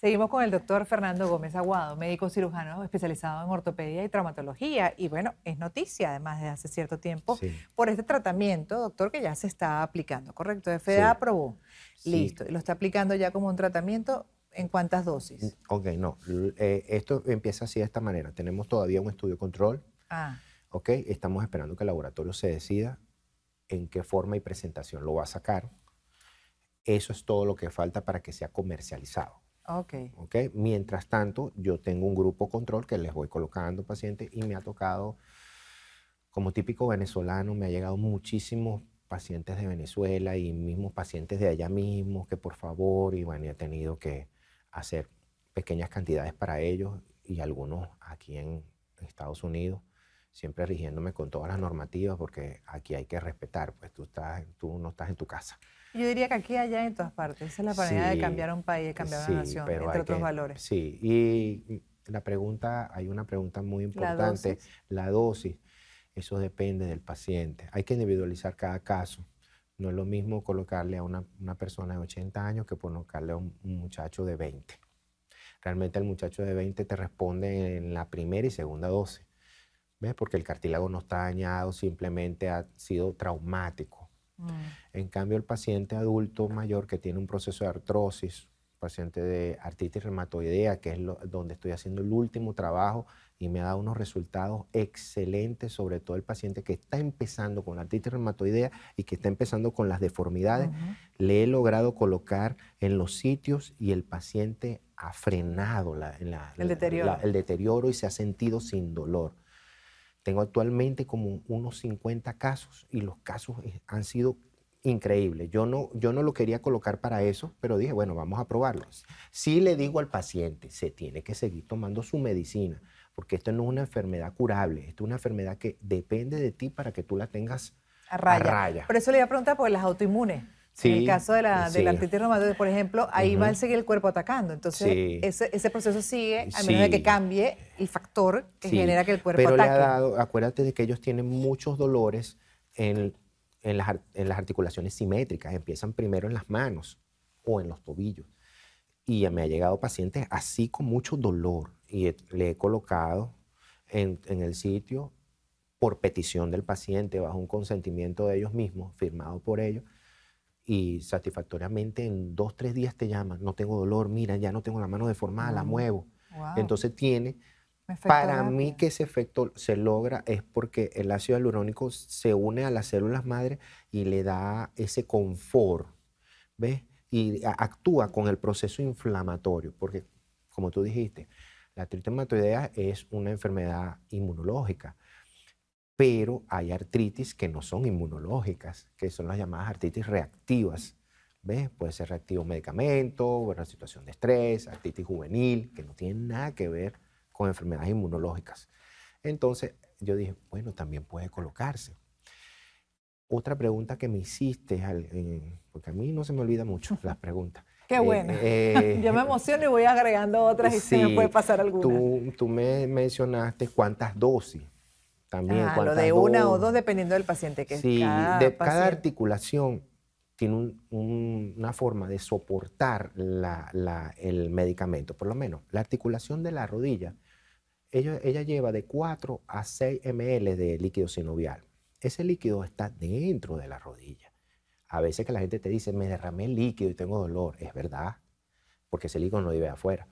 Seguimos con el doctor Fernando Gómez Aguado, médico cirujano especializado en ortopedia y traumatología. Y bueno, es noticia además de hace cierto tiempo por este tratamiento, doctor, que ya se está aplicando, ¿correcto? FDA aprobó. Listo. Y lo está aplicando ya como un tratamiento. ¿En cuántas dosis? Mm, ok, no. Eh, esto empieza así de esta manera. Tenemos todavía un estudio control. Ah. Ok, estamos esperando que el laboratorio se decida en qué forma y presentación lo va a sacar. Eso es todo lo que falta para que sea comercializado. Okay. ok. Mientras tanto, yo tengo un grupo control que les voy colocando pacientes y me ha tocado, como típico venezolano, me ha llegado muchísimos pacientes de Venezuela y mismos pacientes de allá mismos que por favor, y bueno, he tenido que hacer pequeñas cantidades para ellos y algunos aquí en Estados Unidos, siempre rigiéndome con todas las normativas porque aquí hay que respetar, pues tú, estás, tú no estás en tu casa. Yo diría que aquí, allá, en todas partes. Esa es la manera de cambiar un país, de cambiar una nación, entre otros valores. Sí, y la pregunta, hay una pregunta muy importante, la dosis. Eso depende del paciente. Hay que individualizar cada caso. No es lo mismo colocarle a una, persona de 80 años que colocarle a un, muchacho de 20. Realmente el muchacho de 20 te responde en la primera y segunda dosis. ¿Ves? Porque el cartílago no está dañado, simplemente ha sido traumático. Mm. En cambio, el paciente adulto mayor que tiene un proceso de artrosis, paciente de artritis reumatoidea, que es donde estoy haciendo el último trabajo y me ha dado unos resultados excelentes, sobre todo el paciente que está empezando con artritis reumatoidea y que está empezando con las deformidades, le he logrado colocar en los sitios y el paciente ha frenado el, deterioro. el deterioro y se ha sentido sin dolor. Tengo actualmente como unos 50 casos y los casos eh, han sido increíbles. Yo no, yo no lo quería colocar para eso, pero dije, bueno, vamos a probarlos. Sí le digo al paciente, se tiene que seguir tomando su medicina, porque esto no es una enfermedad curable, esto es una enfermedad que depende de ti para que tú la tengas a raya. Por eso le iba a preguntar por las autoinmunes en el caso de la, de la artritis reumatoide, por ejemplo, ahí va a seguir el cuerpo atacando. Entonces, ese, ese, proceso sigue a menos de que cambie el factor que genera que el cuerpo Pero ataque. Pero le ha dado, acuérdate de que ellos tienen muchos dolores en, en, las, en las articulaciones simétricas. Empiezan primero en las manos o en los tobillos. Y me ha llegado pacientes así con mucho dolor y le he colocado en, en el sitio por petición del paciente, bajo un consentimiento de ellos mismos, firmado por ellos, y satisfactoriamente en dos, tres días te llaman, no tengo dolor, mira, ya no tengo la mano deformada, la muevo. Entonces tiene, para mí que ese efecto se logra es porque el ácido hialurónico se une a las células madre y le da ese confort, ¿ves? Y actúa con el proceso inflamatorio, porque como tú dijiste, la artritis es una enfermedad inmunológica pero hay artritis que no son inmunológicas, que son las llamadas artritis reactivas. ¿Ves? Puede ser reactivo medicamento, una situación de estrés, artritis juvenil, que no tiene nada que ver con enfermedades inmunológicas. Entonces yo dije, bueno, también puede colocarse. Otra pregunta que me hiciste, porque a mí no se me olvida mucho las preguntas. Qué eh, bueno. Eh, yo me emociono y voy agregando otras y se me puede pasar alguna. Tú, tú me mencionaste cuántas dosis. También ah, lo de una o dos dependiendo del paciente que sí, cada, de, cada articulación tiene una forma de soportar el medicamento. Por lo menos, la articulación de la rodilla, ella, ella lleva de 4 a 6 ml de líquido sinovial. Ese líquido está dentro de la rodilla. A veces que la gente te dice, me derramé líquido y tengo dolor. Es verdad, porque ese líquido no vive afuera.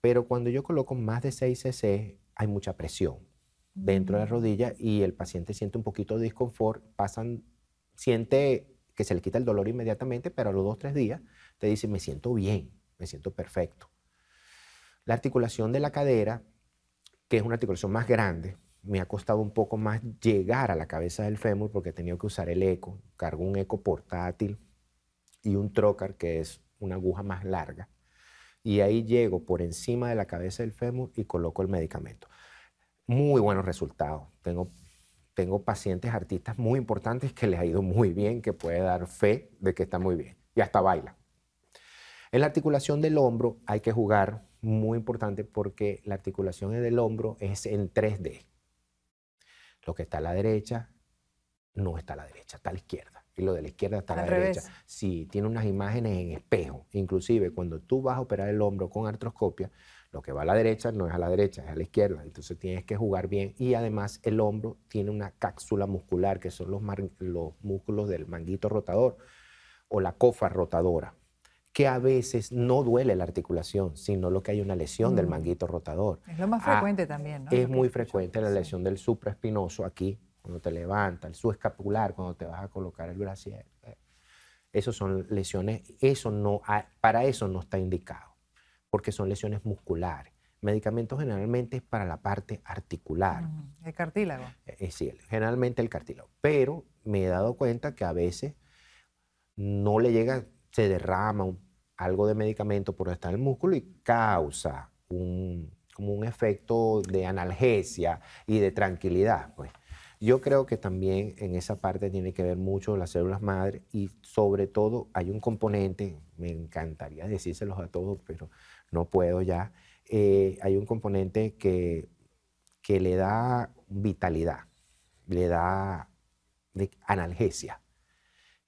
Pero cuando yo coloco más de 6 cc, hay mucha presión dentro de la rodilla y el paciente siente un poquito de disconfort, pasan, siente que se le quita el dolor inmediatamente, pero a los dos, tres días te dice, me siento bien, me siento perfecto. La articulación de la cadera, que es una articulación más grande, me ha costado un poco más llegar a la cabeza del fémur porque he tenido que usar el eco, cargo un eco portátil y un trocar, que es una aguja más larga. Y ahí llego por encima de la cabeza del fémur y coloco el medicamento muy buenos resultados. Tengo, tengo pacientes artistas muy importantes que les ha ido muy bien, que puede dar fe de que está muy bien. Y hasta baila. En la articulación del hombro hay que jugar muy importante porque la articulación del hombro es en 3D. Lo que está a la derecha no está a la derecha, está a la izquierda. y lo de la izquierda está a la derecha. Sí, tiene unas imágenes en espejo. Inclusive cuando tú vas a operar el hombro con artroscopia, lo que va a la derecha no es a la derecha, es a la izquierda. Entonces tienes que jugar bien. Y además el hombro tiene una cápsula muscular, que son los, los músculos del manguito rotador o la cofa rotadora, que a veces no duele la articulación, sino lo que hay una lesión del mm. manguito rotador. Es lo más ah, frecuente también, ¿no? Es muy frecuente la lesión del supraespinoso aquí, cuando te levanta, el subescapular, cuando te vas a colocar el brasier. Esas son lesiones, eso no, para eso no está indicado, porque son lesiones musculares. Medicamentos generalmente es para la parte articular. el cartílago. Es eh, sí, generalmente el cartílago. Pero me he dado cuenta que a veces no le llega, se derrama algo de medicamento por estar en el músculo y causa un, como un efecto de analgesia y de tranquilidad. Pues. Yo creo que también en esa parte tiene que ver mucho las células madre y sobre todo hay un componente, me encantaría decírselos a todos, pero no puedo ya, eh, hay un componente que, que le da vitalidad, le da analgesia.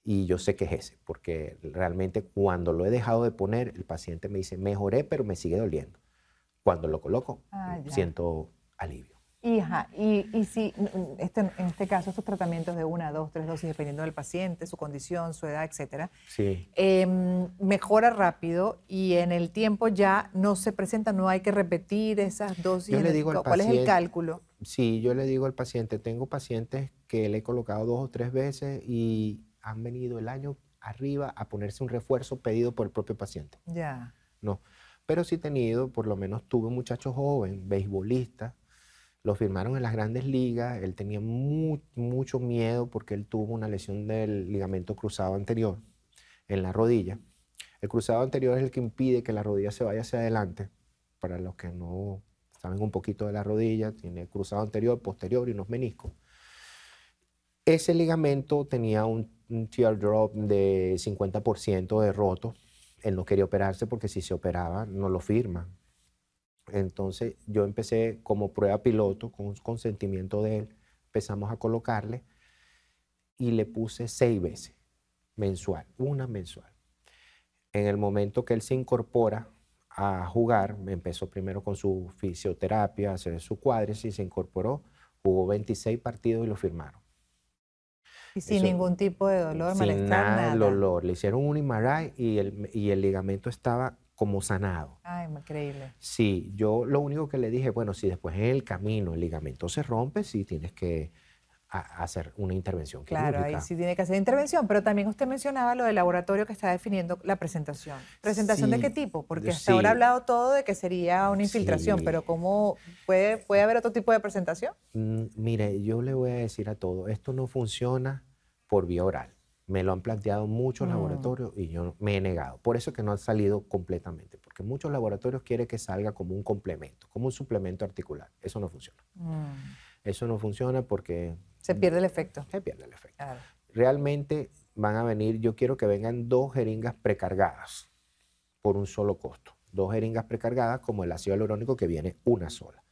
Y yo sé que es ese, porque realmente cuando lo he dejado de poner, el paciente me dice, mejoré, pero me sigue doliendo. Cuando lo coloco, ah, siento alivio. Hija, y, y si este, en este caso estos tratamientos de una, dos, tres dosis, dependiendo del paciente, su condición, su edad, etcétera, sí. Em, mejora rápido y en el tiempo ya no se presenta, no hay que repetir esas dosis. Yo le digo al ¿Cuál es el cálculo? Sí, yo le digo al paciente, tengo pacientes que le he colocado dos o tres veces y han venido el año arriba a ponerse un refuerzo pedido por el propio paciente. Ya. No, pero sí he tenido, por lo menos tuve un muchacho joven, beisbolista, lo firmaron en las grandes ligas, él tenía mucho miedo porque él tuvo una lesión del ligamento cruzado anterior en la rodilla. El cruzado anterior es el que impide que la rodilla se vaya hacia adelante. Para los que no saben un poquito de la rodilla, tiene cruzado anterior, posterior y unos meniscos. Ese ligamento tenía un, un teardrop de 50% de roto. Él no quería operarse porque si se operaba no lo firman. Entonces yo empecé como prueba piloto, con consentimiento de él, empezamos a colocarle y le puse seis veces mensual, una mensual. En el momento que él se incorpora a jugar, empezó primero con su fisioterapia, hacer su cuádriceps y se incorporó, jugó 26 partidos y lo firmaron. Y sin ningún tipo de dolor, sin malestar, nada. nada. dolor. Le hicieron un MRI y el, y el ligamento estaba como sanado. Ay, increíble. Sí, yo lo único que le dije, bueno, si después en el camino el ligamento se rompe, sí tienes que hacer una intervención Claro, ahí sí tiene que hacer intervención, pero también usted mencionaba lo del laboratorio que está definiendo la presentación. ¿Presentación de qué tipo? Porque hasta ahora ha hablado todo de que sería una infiltración, pero ¿cómo puede, puede haber otro tipo de presentación? Mm, mire, yo le voy a decir a todo, esto no funciona por vía oral. Me lo han planteado muchos mm. laboratorios y yo me he negado. Por eso que no ha salido completamente, porque muchos laboratorios quieren que salga como un complemento, como un suplemento articular. Eso no funciona. Mm. Eso no funciona porque... Se pierde el efecto. Se pierde el efecto. Realmente van a venir, yo quiero que vengan dos jeringas precargadas por un solo costo. Dos jeringas precargadas como el ácido hialurónico que viene una sola.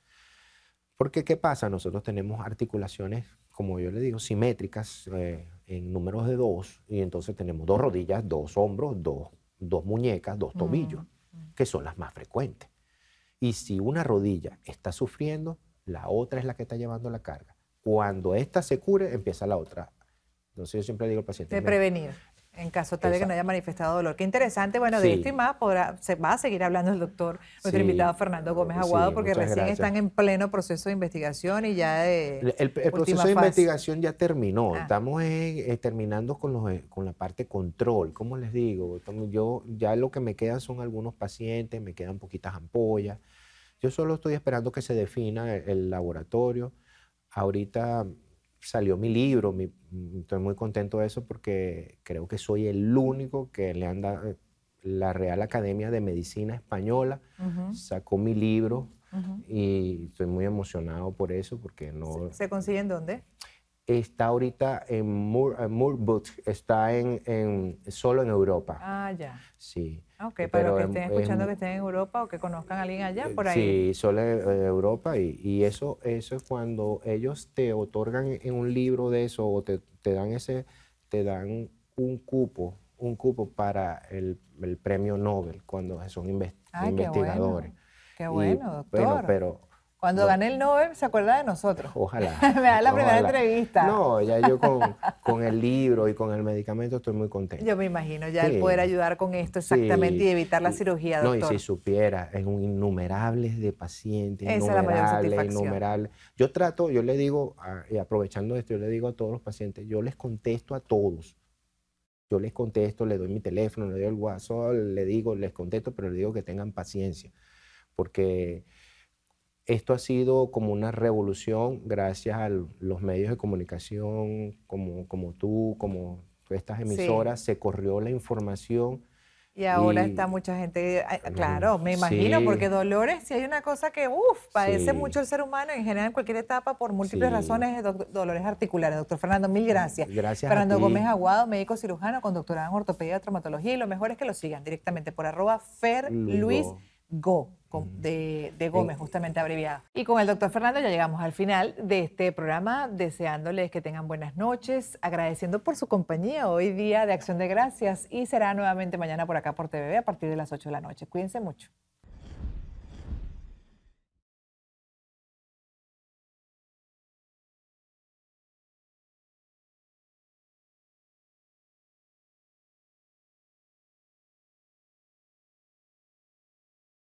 Porque ¿qué pasa? Nosotros tenemos articulaciones, como yo le digo, simétricas eh, en números de dos, y entonces tenemos dos rodillas, dos hombros, dos, dos muñecas, dos tobillos, mm, que son las más frecuentes. Y si una rodilla está sufriendo, la otra es la que está llevando la carga. Cuando esta se cure, empieza la otra. Entonces yo siempre digo al paciente... De prevenir en caso tal de que no haya manifestado dolor. Qué interesante. Bueno, de esto y más podrá, se va a seguir hablando el doctor, nuestro invitado Fernando Gómez Aguado, porque recién están en pleno proceso de investigación y ya de. El, proceso de investigación ya terminó. Ah. Estamos eh, terminando con, los, eh, con la parte control. ¿Cómo les digo? Yo ya lo que me queda son algunos pacientes, me quedan poquitas ampollas. Yo solo estoy esperando que se defina el laboratorio. Ahorita salió mi libro, estoy muy contento de eso porque creo que soy el único que le anda, la Real Academia de Medicina Española sacó mi libro y estoy muy emocionado por eso porque no... ¿Se, consigue en dónde? Está ahorita en Moore, está en, solo en Europa. Ah, ya. Sí. Ok, para los que estén escuchando que estén en Europa o que conozcan a alguien allá, por ahí. Sí, solo en Europa y, eso, eso es cuando ellos te otorgan en un libro de eso o te, dan ese, te dan un cupo, un cupo para el, premio Nobel cuando son investigadores. Qué bueno, doctor. Bueno, pero cuando gane el Nobel, se acuerda de nosotros. Ojalá. Me da la primera entrevista. No, ya yo con, el libro y con el medicamento estoy muy contento. Yo me imagino, ya el poder ayudar con esto exactamente y evitar la cirugía, doctor. No, y si supiera, es un innumerables de pacientes, Esa innumerables, innumerables. Yo trato, yo le digo, y aprovechando esto, yo le digo a todos los pacientes, yo les contesto a todos. Yo les contesto, le doy mi teléfono, le doy el WhatsApp, le digo, les contesto, pero le digo que tengan paciencia porque esto ha sido como una revolución gracias a los medios de comunicación como, como tú, como estas emisoras, se corrió la información. Y ahora está mucha gente, claro, me imagino, porque dolores, si hay una cosa que, uff, padece mucho el ser humano en general en cualquier etapa por múltiples razones, dolores articulares. Doctor Fernando, mil gracias. Gracias. Fernando Gómez Aguado, médico cirujano con doctorado en ortopedia y traumatología. Y lo mejor es que lo sigan directamente por arroba Fer Luis Go de, Gómez, justamente abreviado. Y con el doctor Fernando ya llegamos al final de este programa, deseándoles que tengan buenas noches, agradeciendo por su compañía hoy día de Acción de Gracias y será nuevamente mañana por acá por TVB a partir de las 8 de la noche. Cuídense mucho.